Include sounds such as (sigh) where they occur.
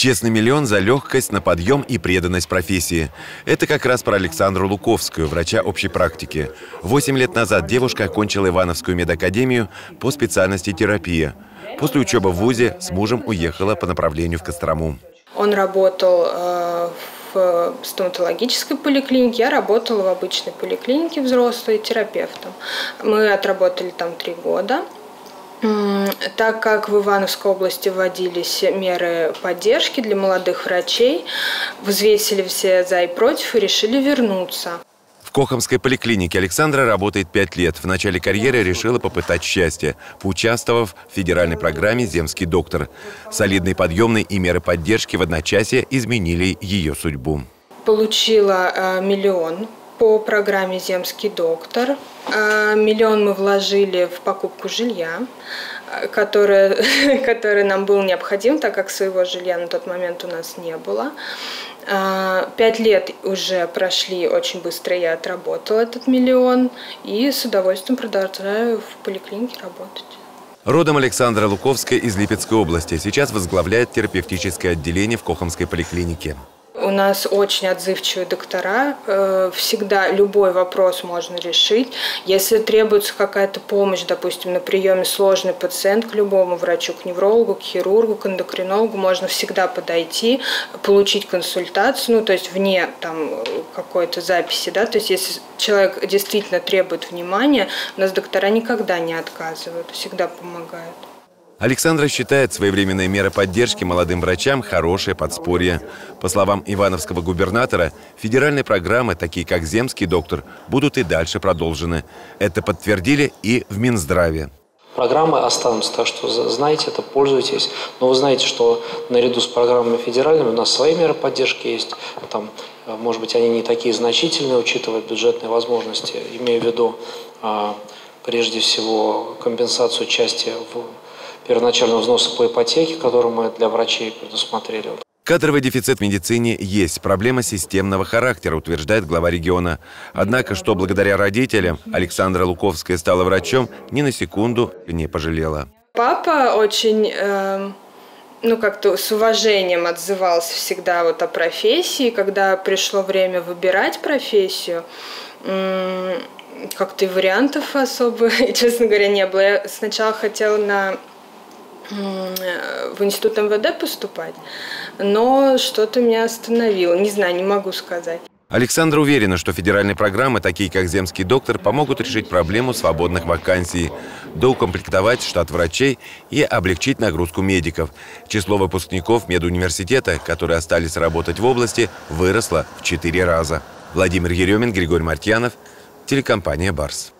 Честный миллион за легкость на подъем и преданность профессии. Это как раз про Александру Луковскую, врача общей практики. Восемь лет назад девушка окончила Ивановскую медакадемию по специальности терапия. После учебы в ВУЗе с мужем уехала по направлению в Кострому. Он работал э, в стоматологической поликлинике, я работала в обычной поликлинике взрослой терапевтом. Мы отработали там три года. Так как в Ивановской области вводились меры поддержки для молодых врачей, взвесили все за и против и решили вернуться. В Кохомской поликлинике Александра работает пять лет. В начале карьеры решила попытать счастье, поучаствовав в федеральной программе «Земский доктор». Солидные подъемные и меры поддержки в одночасье изменили ее судьбу. Получила э, миллион по программе «Земский доктор». А, миллион мы вложили в покупку жилья, которое, (laughs) который нам был необходим, так как своего жилья на тот момент у нас не было. А, пять лет уже прошли очень быстро, я отработала этот миллион и с удовольствием продолжаю в поликлинике работать. Родом Александра Луковская из Липецкой области. Сейчас возглавляет терапевтическое отделение в Кохомской поликлинике. У нас очень отзывчивые доктора. Э, всегда любой вопрос можно решить. Если требуется какая-то помощь, допустим, на приеме сложный пациент к любому врачу, к неврологу, к хирургу, к эндокринологу, можно всегда подойти, получить консультацию, ну, то есть вне там какой-то записи, да, то есть если человек действительно требует внимания, у нас доктора никогда не отказывают, всегда помогают. Александра считает своевременные меры поддержки молодым врачам хорошее подспорье. По словам ивановского губернатора, федеральные программы, такие как «Земский доктор», будут и дальше продолжены. Это подтвердили и в Минздраве. Программы останутся, так что знаете это, пользуйтесь. Но вы знаете, что наряду с программами федеральными у нас свои меры поддержки есть. Там, э, может быть, они не такие значительные, учитывая бюджетные возможности. Имею в виду а, прежде всего компенсацию части в первоначального взноса по ипотеке, который мы для врачей предусмотрели. Кадровый дефицит в медицине есть. Проблема системного характера, утверждает глава региона. Однако, что благодаря родителям Александра Луковская стала врачом, ни на секунду не пожалела. Папа очень... Э ну, как-то с уважением отзывался всегда вот о профессии. Когда пришло время выбирать профессию, как-то и вариантов особо, (laughs) честно говоря, не было. Я сначала хотела на в институт МВД поступать, но что-то меня остановило. Не знаю, не могу сказать. Александра уверена, что федеральные программы, такие как «Земский доктор», помогут решить проблему свободных вакансий, доукомплектовать штат врачей и облегчить нагрузку медиков. Число выпускников медуниверситета, которые остались работать в области, выросло в четыре раза. Владимир Еремин, Григорий Мартьянов, телекомпания «Барс».